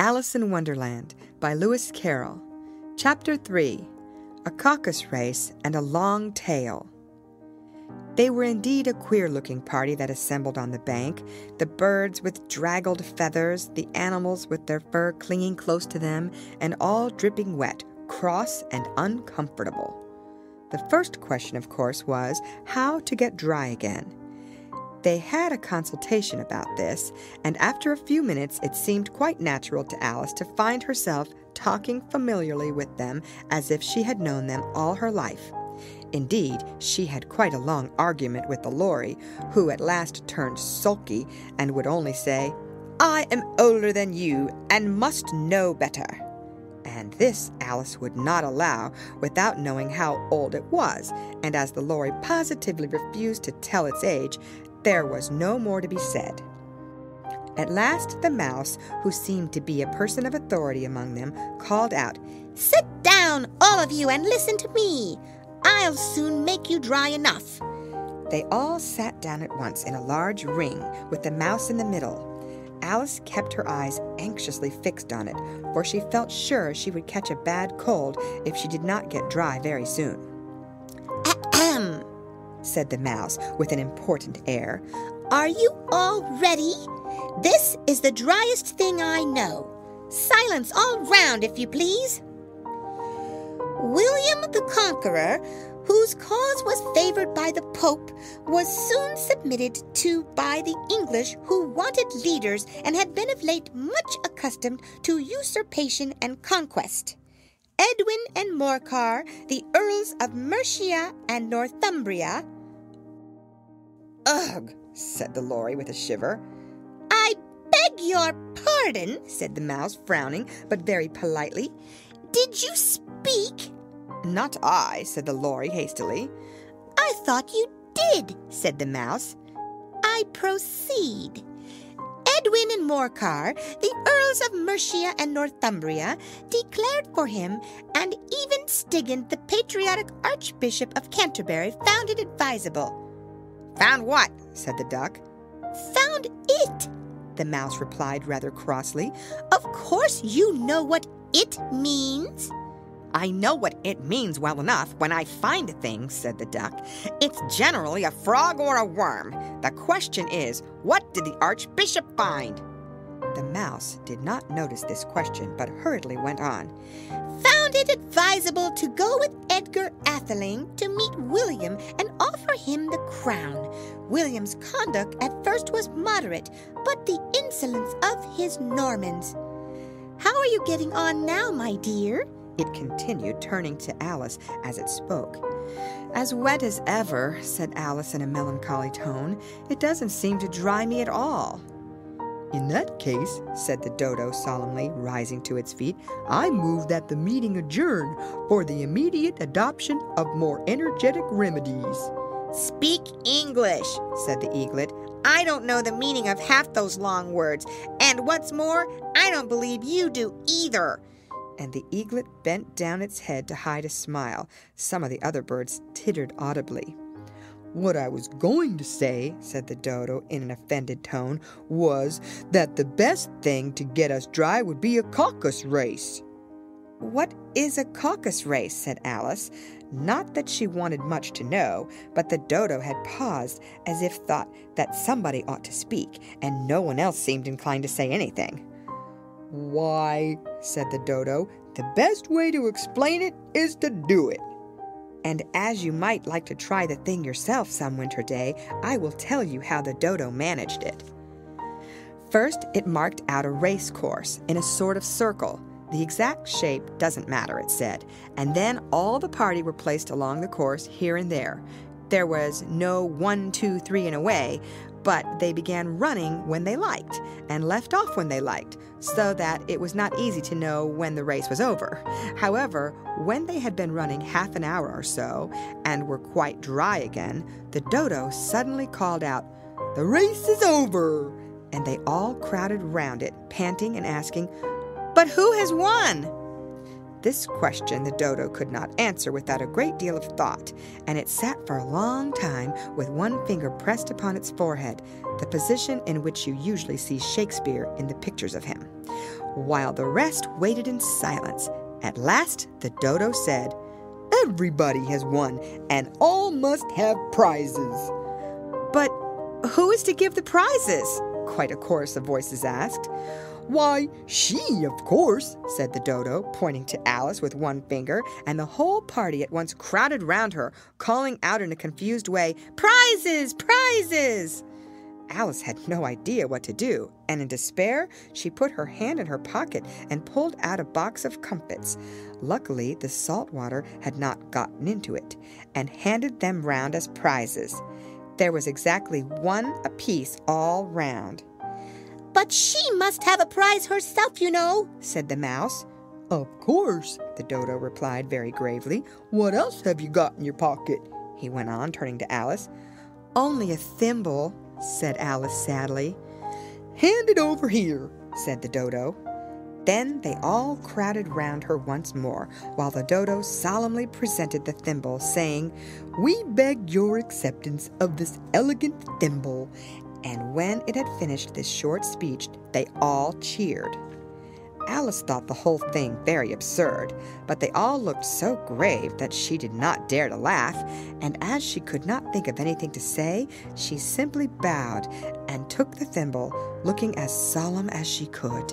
Alice in Wonderland by Lewis Carroll. Chapter 3 A Caucus Race and a Long Tail. They were indeed a queer looking party that assembled on the bank the birds with draggled feathers, the animals with their fur clinging close to them, and all dripping wet, cross, and uncomfortable. The first question, of course, was how to get dry again. They had a consultation about this, and after a few minutes it seemed quite natural to Alice to find herself talking familiarly with them as if she had known them all her life. Indeed, she had quite a long argument with the Lory, who at last turned sulky and would only say, I am older than you and must know better. And this Alice would not allow without knowing how old it was, and as the Lory positively refused to tell its age, there was no more to be said. At last, the mouse, who seemed to be a person of authority among them, called out, Sit down, all of you, and listen to me. I'll soon make you dry enough. They all sat down at once in a large ring, with the mouse in the middle. Alice kept her eyes anxiously fixed on it, for she felt sure she would catch a bad cold if she did not get dry very soon. Said the mouse with an important air. Are you all ready? This is the driest thing I know. Silence all round, if you please. William the Conqueror, whose cause was favored by the Pope, was soon submitted to by the English, who wanted leaders and had been of late much accustomed to usurpation and conquest. Edwin and Morcar, the Earls of Mercia and Northumbria. Ugh, said the Lory with a shiver. I beg your pardon, said the mouse, frowning, but very politely. Did you speak? Not I, said the Lory hastily. I thought you did, said the mouse. I proceed. Edwin and Morcar, the Earls of Mercia and Northumbria, declared for him, and even Stigand, the patriotic Archbishop of Canterbury, found it advisable. Found what? said the duck. Found it, the mouse replied rather crossly. Of course you know what it means. I know what it means well enough when I find a thing, said the duck. It's generally a frog or a worm. The question is, what did the Archbishop find? The mouse did not notice this question, but hurriedly went on. Found it advisable to go with Edgar Atheling to meet William and offer him the crown. William's conduct at first was moderate, but the insolence of his Normans. How are you getting on now, my dear? It continued, turning to Alice as it spoke. As wet as ever, said Alice in a melancholy tone. It doesn't seem to dry me at all. In that case, said the dodo solemnly, rising to its feet, I move that the meeting adjourn for the immediate adoption of more energetic remedies. Speak English, said the eaglet. I don't know the meaning of half those long words, and what's more, I don't believe you do either and the eaglet bent down its head to hide a smile. Some of the other birds tittered audibly. What I was going to say, said the dodo in an offended tone, was that the best thing to get us dry would be a caucus race. What is a caucus race? said Alice. Not that she wanted much to know, but the dodo had paused as if thought that somebody ought to speak, and no one else seemed inclined to say anything. Why, said the dodo, the best way to explain it is to do it. And as you might like to try the thing yourself some winter day, I will tell you how the dodo managed it. First, it marked out a race course in a sort of circle. The exact shape doesn't matter, it said. And then all the party were placed along the course here and there. There was no one, two, three, and away, but they began running when they liked and left off when they liked, so that it was not easy to know when the race was over. However, when they had been running half an hour or so and were quite dry again, the dodo suddenly called out, The race is over! And they all crowded round it, panting and asking, But who has won? This question the dodo could not answer without a great deal of thought, and it sat for a long time with one finger pressed upon its forehead, the position in which you usually see Shakespeare in the pictures of him, while the rest waited in silence. At last, the dodo said, Everybody has won, and all must have prizes. But who is to give the prizes? Quite a chorus of voices asked. Why, she, of course, said the dodo, pointing to Alice with one finger, and the whole party at once crowded round her, calling out in a confused way, Prizes! Prizes! Alice had no idea what to do, and in despair, she put her hand in her pocket and pulled out a box of comfits. Luckily, the salt water had not gotten into it, and handed them round as prizes. There was exactly one apiece all round. But she must have a prize herself, you know, said the mouse. Of course, the dodo replied very gravely. What else have you got in your pocket? he went on, turning to Alice. Only a thimble, said Alice sadly. Hand it over here, said the dodo. Then they all crowded round her once more, while the dodo solemnly presented the thimble, saying, We beg your acceptance of this elegant thimble, and when it had finished this short speech, they all cheered. Alice thought the whole thing very absurd, but they all looked so grave that she did not dare to laugh, and as she could not think of anything to say, she simply bowed and took the thimble, looking as solemn as she could.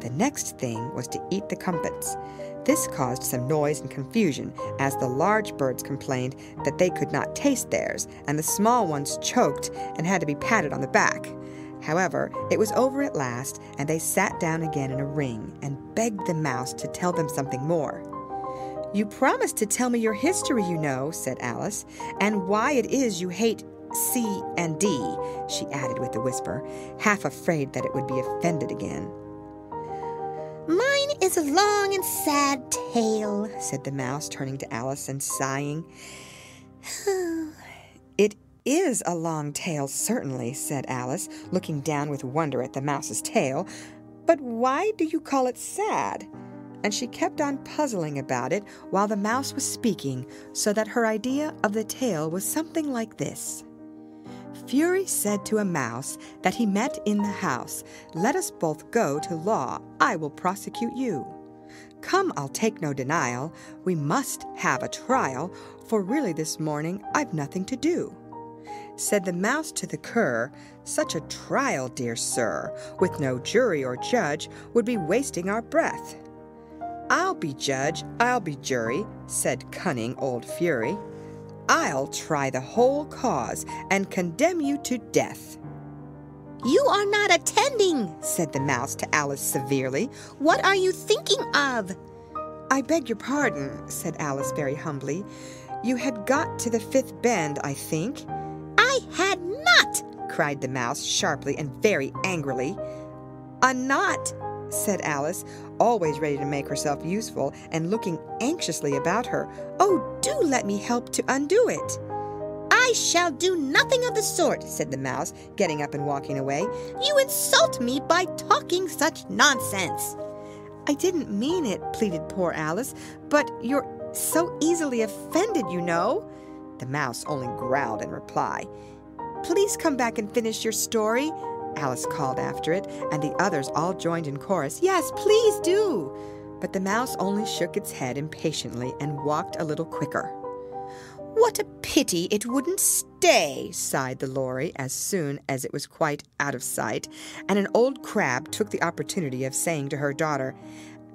The next thing was to eat the comfits. This caused some noise and confusion, as the large birds complained that they could not taste theirs, and the small ones choked and had to be patted on the back. However, it was over at last, and they sat down again in a ring and begged the mouse to tell them something more. You promised to tell me your history, you know, said Alice, and why it is you hate C and D, she added with a whisper, half afraid that it would be offended again. Is a long and sad tale, said the mouse, turning to Alice and sighing. it is a long tail, certainly, said Alice, looking down with wonder at the mouse's tail. But why do you call it sad? And she kept on puzzling about it while the mouse was speaking, so that her idea of the tale was something like this. Fury said to a mouse that he met in the house, Let us both go to law, I will prosecute you. Come, I'll take no denial, we must have a trial, for really this morning I've nothing to do. Said the mouse to the cur, Such a trial, dear sir, with no jury or judge, would be wasting our breath. I'll be judge, I'll be jury, said cunning old Fury. I'll try the whole cause and condemn you to death. You are not attending, said the mouse to Alice severely. What are you thinking of? I beg your pardon, said Alice very humbly. You had got to the fifth bend, I think. I had not, cried the mouse sharply and very angrily. A knot, said Alice, always ready to make herself useful and looking anxiously about her. Oh, do let me help to undo it. I shall do nothing of the sort, said the mouse, getting up and walking away. You insult me by talking such nonsense. I didn't mean it, pleaded poor Alice, but you're so easily offended, you know. The mouse only growled in reply. Please come back and finish your story, Alice called after it, and the others all joined in chorus. Yes, please do. But the mouse only shook its head impatiently and walked a little quicker. What a pity it wouldn't stay, sighed the Lory as soon as it was quite out of sight, and an old crab took the opportunity of saying to her daughter,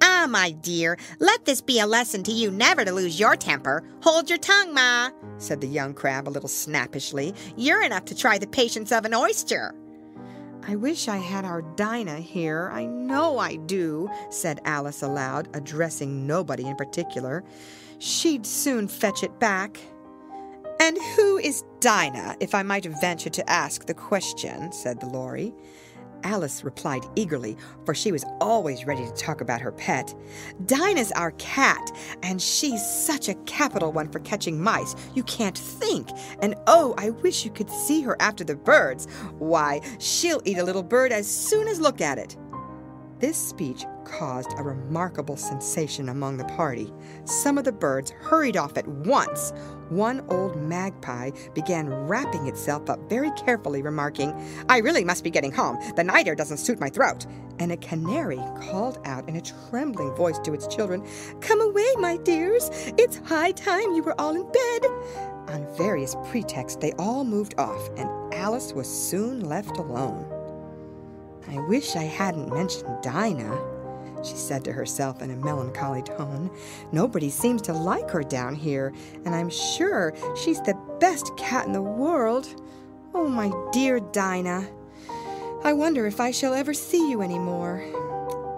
Ah, my dear, let this be a lesson to you never to lose your temper. Hold your tongue, Ma, said the young crab a little snappishly. You're enough to try the patience of an oyster. I wish I had our Dinah here. I know I do, said Alice aloud, addressing nobody in particular. She'd soon fetch it back. And who is Dinah, if I might venture to ask the question? said the Lory. Alice replied eagerly, for she was always ready to talk about her pet. Dinah's our cat, and she's such a capital one for catching mice, you can't think. And oh, I wish you could see her after the birds. Why, she'll eat a little bird as soon as look at it. This speech caused a remarkable sensation among the party. Some of the birds hurried off at once. One old magpie began wrapping itself up very carefully, remarking, I really must be getting home. The night air doesn't suit my throat. And a canary called out in a trembling voice to its children, Come away, my dears. It's high time you were all in bed. On various pretexts, they all moved off, and Alice was soon left alone. I wish I hadn't mentioned Dinah, she said to herself in a melancholy tone. Nobody seems to like her down here, and I'm sure she's the best cat in the world. Oh, my dear Dinah, I wonder if I shall ever see you any more.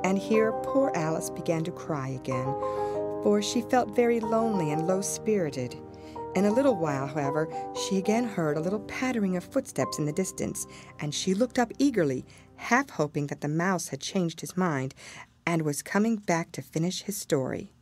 And here poor Alice began to cry again, for she felt very lonely and low spirited. In a little while, however, she again heard a little pattering of footsteps in the distance, and she looked up eagerly, half hoping that the mouse had changed his mind and was coming back to finish his story.